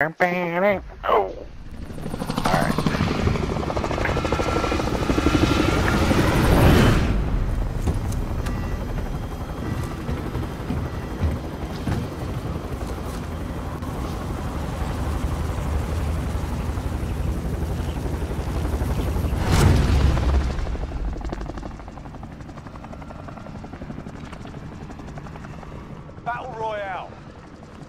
Oh. Battle Royale.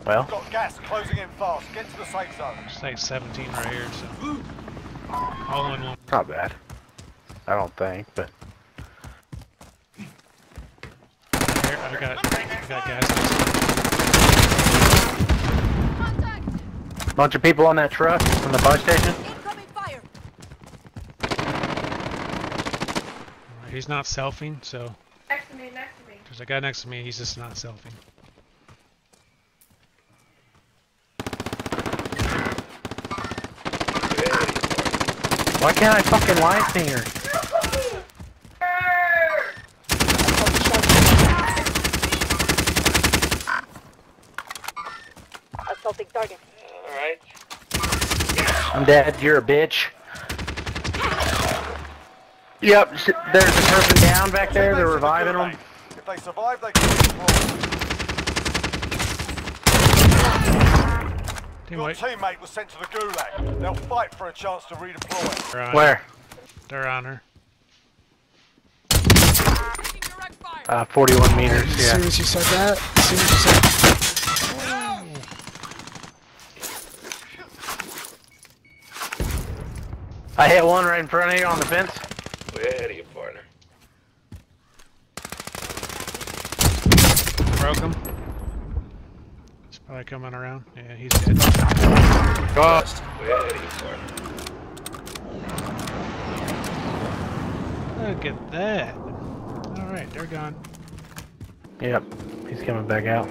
Well, Got gas closing in fast. Get to the safe zone. It's like 17 right here, so. All in one. not bad. I don't think, but Here, I got, I got gas. Contact! bunch of people on that truck from the bus station. Incoming fire! He's not selfing, so. Next to me, next to me. There's a guy next to me, he's just not selfing. Why can't I fucking line finger? Assaulting target. I'm dead. You're a bitch. Yep, there's a person down back there. They're Teammates in the reviving them. If they survive, they can redeploy. Team Your white. teammate was sent to the gulag. They'll fight for a chance to redeploy. They're on Where? They're on her. Taking direct fire! Uh, 41 meters. As Yeah. soon as you said that, as soon as you said I hit one right in front of you on the fence. Way ahead you, partner. Broke him. He's they coming around. Yeah, he's dead. Way ahead of you, partner. Look at that. Alright, they're gone. yep. He's coming back out.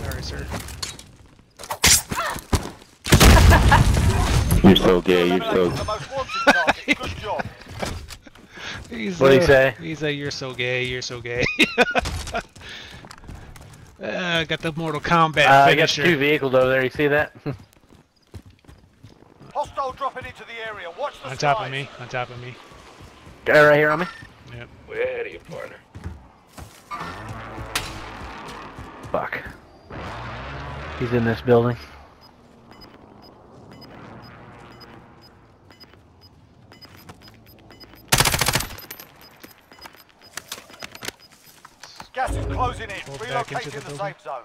Sorry, sir. You're so gay, you're so... He's, What'd he uh, say? He's like, you're so gay, you're so gay. uh, got the Mortal Kombat Uh, I got finisher. two vehicles over there. You see that? Hostile dropping into the area. Watch the On top of me, on top of me. Guy right here on me. Yep. Way ahead of you, partner. Fuck. He's in this building. Closing in. Fall back into the the safe zone.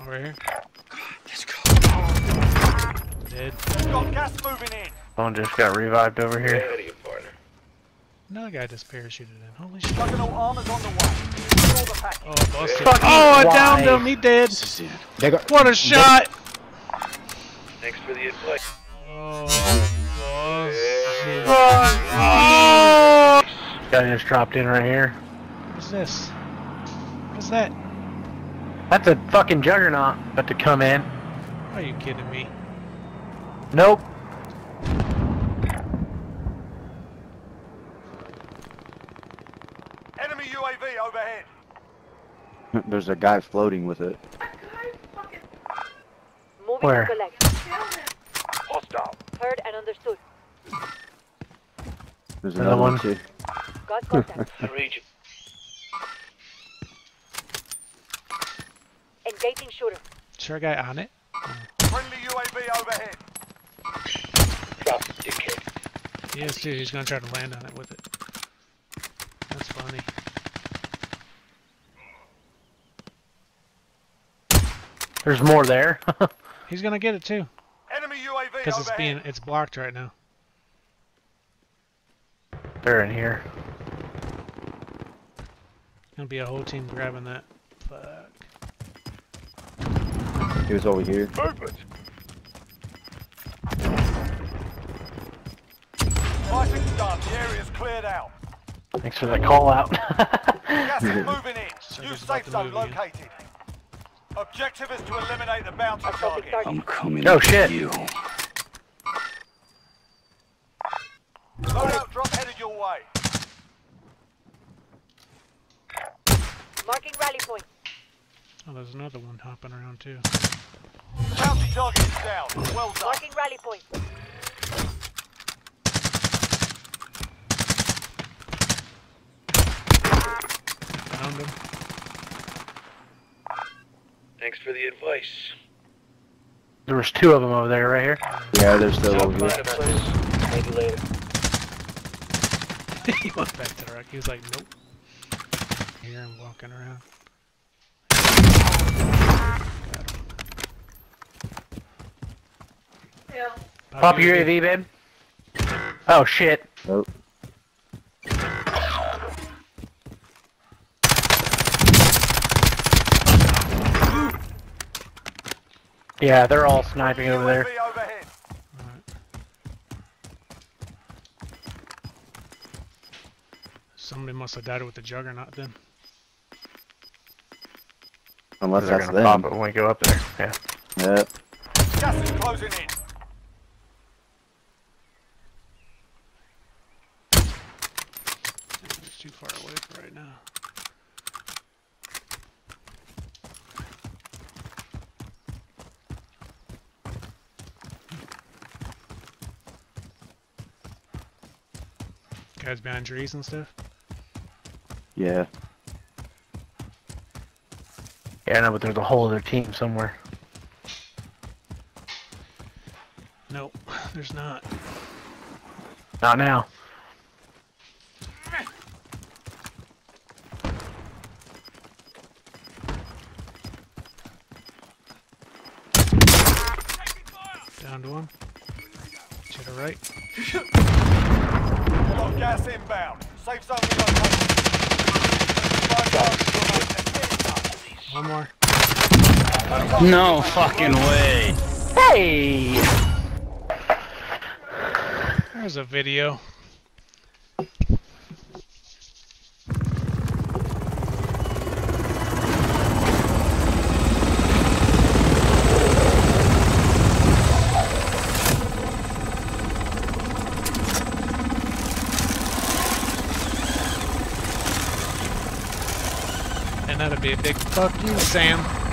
Over here. Let's go. Dead. Got gas moving in. One just got revived over here. ahead of you, partner. Another guy just parachuted in. Holy shit. Juggernaut armor's on the way. The. Oh, busted. Oh, I downed why? him. He dead. This is it. What a shot. Thanks for the advice. Oh, busted. Oh, Guy just dropped in right here. what's this? What's that? That's a fucking juggernaut about to come in. Are you kidding me? Nope. Enemy UAV overhead. There's a guy floating with it. Moving Where? to collect. Hostile. Heard and understood. There's Another another one one. too. Got contact. Region. Engaging shooter. Sure guy on it? Friendly UAV overhead. Drop the dickhead. He is too. He's gonna try to land on it with it. That's funny. There's more there. He's gonna get it too. Enemy UAV Because it's being it's blocked right now. They're in here. Gonna be a whole team grabbing that. Fuck. He was over here. Perfect. Fighting's done. The area's cleared out. Thanks for that call out. Gas is moving in. Circle's New about safe zone move again. located. Objective is to eliminate the bounty I've got the target. target. I'm coming Oh, shit. you. Loadout drop headed your way. Marking rally point. Oh, there's another one hopping around too. Bounty target is down. Well done. Marking rally point. Found him. Thanks for the advice. There was two of them over there, right here. Yeah, they're still I'll over find here. a place. Maybe later. he went back to the rock. He was like, nope. Here I'm walking around. Got him. Pop your UAV, babe. Oh shit. Nope. Yeah, they're all sniping over there. UAV. Somebody must have died with the juggernaut then. Unless They're that's gonna pop them. it when we go up there. Yeah. Yep. Gas is closing in. It's too far away for right now. Guys behind trees and stuff. Yeah. Yeah, I know, but there's a whole other team somewhere. Nope, there's not. Not now. Down to one. To the right. Got gas inbound. Safe zone relocated. Five targets remain. One more. No fucking way. Hey! There's a video. And that'd be a big fuck you, Sam.